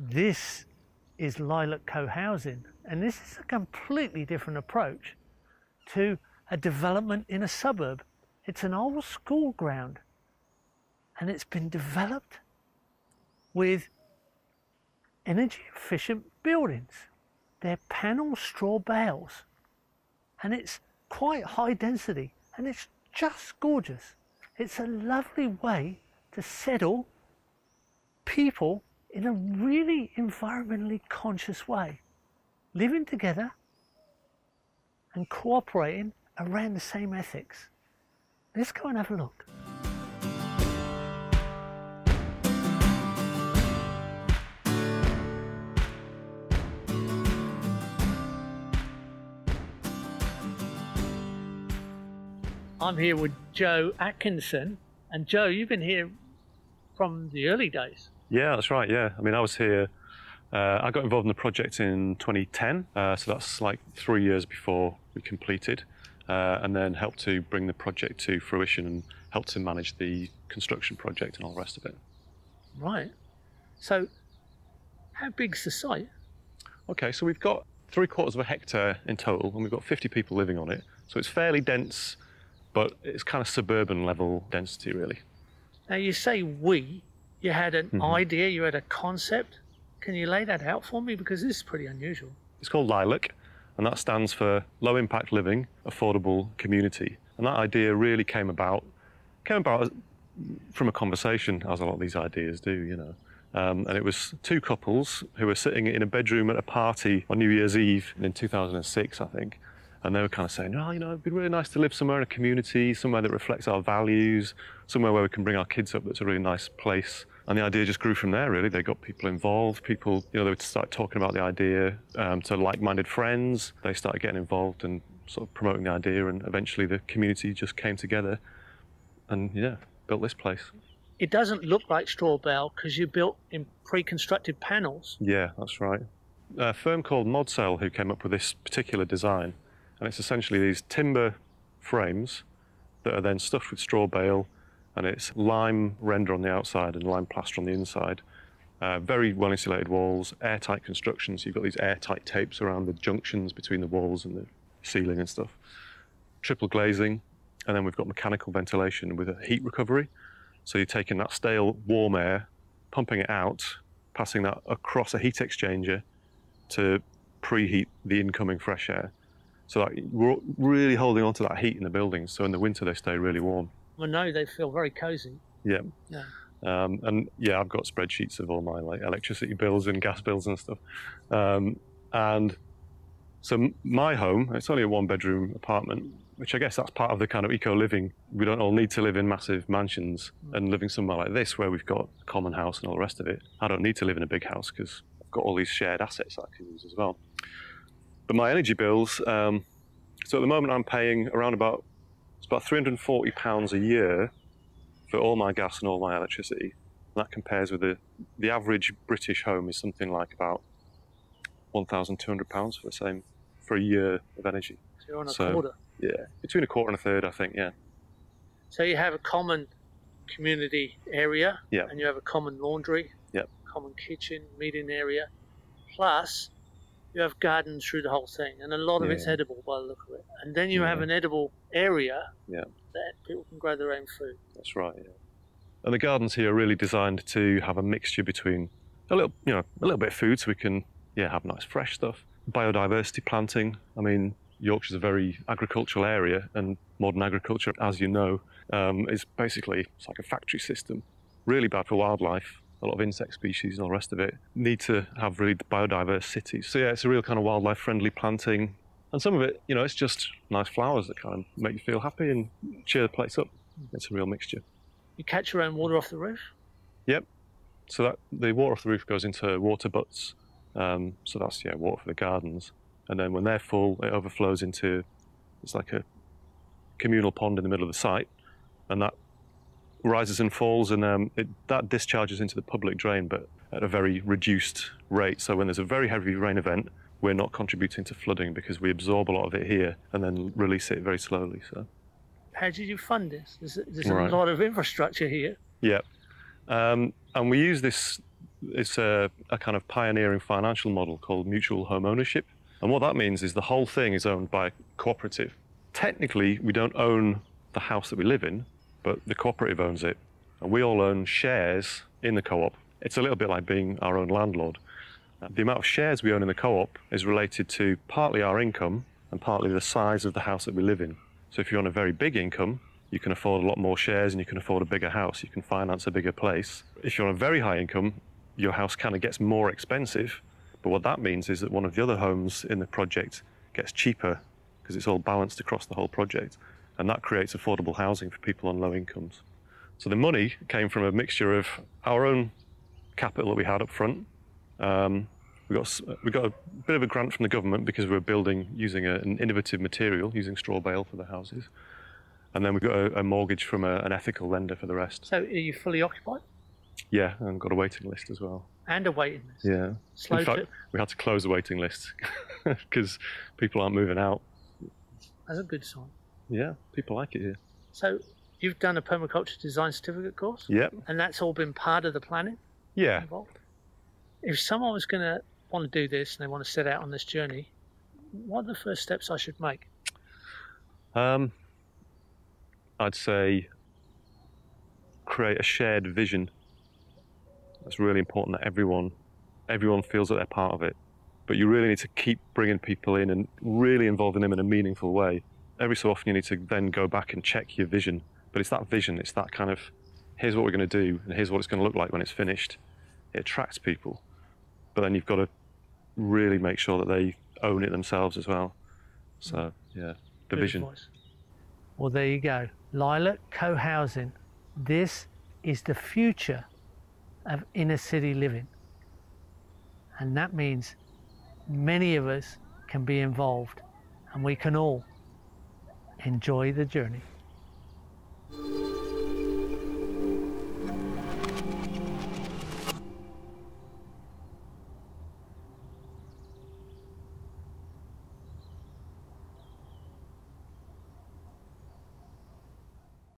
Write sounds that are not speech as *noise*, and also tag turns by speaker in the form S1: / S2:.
S1: This is Lilac Co-housing, and this is a completely different approach to a development in a suburb. It's an old school ground, and it's been developed with energy efficient buildings. They're panel straw bales, and it's quite high density, and it's just gorgeous. It's a lovely way to settle people in a really environmentally conscious way, living together and cooperating around the same ethics. Let's go and have a look. I'm here with Joe Atkinson. And Joe, you've been here from the early days.
S2: Yeah, that's right. Yeah, I mean, I was here. Uh, I got involved in the project in 2010, uh, so that's like three years before we completed, uh, and then helped to bring the project to fruition and helped to manage the construction project and all the rest of it.
S1: Right. So, how big's the site?
S2: Okay, so we've got three quarters of a hectare in total, and we've got 50 people living on it. So it's fairly dense, but it's kind of suburban level density, really.
S1: Now, you say we, you had an
S2: Mhm.
S1: idea, you had a concept. Can you lay that out for me? Because this is pretty unusual.
S2: It's called LILAC, and that stands for Low Impact Living, Affordable Community. And that idea really came about came about from a conversation, as a lot of these ideas do, you know. Um, and it was two couples who were sitting in a bedroom at a party on New Year's Eve in 2006, I think. And they were kind of saying, oh, you know, it'd be really nice to live somewhere in a community, somewhere that reflects our values, somewhere where we can bring our kids up that's a really nice place. And the idea just grew from there, really. They got people involved. People, you know, they would start talking about the idea um, to like minded friends. They started getting involved and sort of promoting the idea. And eventually the community just came together and, yeah, built this place.
S1: It doesn't look like straw bale because you built in pre-constructed panels.
S2: Yeah, that's right. A firm called Modcell who came up with this particular design, and it's essentially these timber frames that are then stuffed with straw bale, and it's lime render on the outside and lime plaster on the inside. Uh, very well insulated walls, airtight construction, so you've got these airtight tapes around the junctions between the walls and the ceiling and stuff. Triple glazing, and then we've got mechanical ventilation with a heat recovery. So you're taking that stale warm air, pumping it out, passing that across a heat exchanger to preheat the incoming fresh air. So that we're really holding on to that heat in the buildings. So in the winter they stay really warm.
S1: I know they feel very cozy.
S2: Yeah.
S1: Yeah.
S2: Um, and yeah, I've got spreadsheets of all my like electricity bills and gas bills and stuff. Um, and so my home, it's only a one bedroom apartment, which I guess that's part of the kind of eco living. We don't all need to live in massive mansions and living somewhere like this where we've got a common house and all the rest of it. I don't need to live in a big house because I've got all these shared assets I can use as well. But my energy bills, um, so at the moment I'm paying around about it's about 340 pounds a year for all my gas and all my electricity. That compares with the the average British home is something like about 1,200 pounds for the same for a year of energy.
S1: So you're on a
S2: So-
S1: quarter.
S2: Yeah, between a quarter and a third, I think. Yeah,
S1: So you have a common community area,
S2: Yeah.
S1: and you have a common laundry,
S2: Yep.
S1: common kitchen, meeting area, plus you have gardens through the whole thing, and a lot of it's edible by the look of it. And then you have an edible area
S2: Yeah.
S1: that people can grow their own food.
S2: that's right. Yeah. And the gardens here are really designed to have a mixture between a little, you know, a little bit of food, so we can yeah have nice fresh stuff. Biodiversity planting. I mean, Yorkshire's a very agricultural area, and modern agriculture, as you know, um, is basically it's like a factory system. Really bad for wildlife. A lot of insect species and all the rest of it need to have really biodiverse cities. So yeah, it's a real kind of wildlife friendly planting. And some of it, you know, it's just nice flowers that kind of make you feel happy and cheer the place up. It's a real mixture.
S1: You catch your own water off the roof. Yep.
S2: So that the water off the roof goes into water butts. Um, so that's yeah, water for the gardens. And then when they're full, it overflows into it's like a communal pond in the middle of the site, and that rises and falls, and um, it, that discharges into the public drain, but at a very reduced rate. So when there's a very heavy rain event, we're not contributing to flooding because we absorb a lot of it here and then release it very slowly. So.
S1: How did you fund this? There's, there's
S2: Right.
S1: a lot of infrastructure here.
S2: Yeah. Um, and we use this it's a, a kind of pioneering financial model called mutual home ownership. And what that means is the whole thing is owned by a cooperative. Technically, we don't own the house that we live in, but the cooperative owns it. And we all own shares in the co op. It's a little bit like being our own landlord. Uh, the amount of shares we own in the co op is related to partly our income and partly the size of the house that we live in. So if you're on a very big income, you can afford a lot more shares and you can afford a bigger house. You can finance a bigger place. If you're on a very high income, your house kind of gets more expensive. But what that means is that one of the other homes in the project gets cheaper because it's all balanced across the whole project. And that creates affordable housing for people on low incomes. So the money came from a mixture of our own capital that we had up front. Um, we got we got a bit of a grant from the government because we were building using a, an innovative material, using straw bale for the houses, and then we got a, a mortgage from a, an ethical lender for the rest.
S1: So are you fully occupied?
S2: Yeah, and got a waiting list as well.
S1: And a waiting list.
S2: Yeah.
S1: Slow
S2: In fact, we had to close the waiting list *laughs* because people aren't moving out.
S1: That's a good sign.
S2: Yeah, people like it here.
S1: So you've done a permaculture design certificate course,
S2: Yep.
S1: and that's all been part of the planning
S2: Yeah.
S1: involved. If someone was going to want to do this and they want to set out on this journey, what are the first steps I should make?
S2: Um, I'd say create a shared vision. That's really important that everyone, everyone feels that they're part of it. But you really need to keep bringing people in and really involving them in a meaningful way. Every so often, you need to then go back and check your vision. But it's that vision. It's that kind of, here's what we're going to do, and here's what it's going to look like when it's finished. It attracts people. But then you've got to really make sure that they own it themselves as well. So yeah, the
S1: Good
S2: vision.
S1: Well, there you go. Lilac co-housing. This is the future of inner city living. And that means many of us can be involved and we can all enjoy the journey.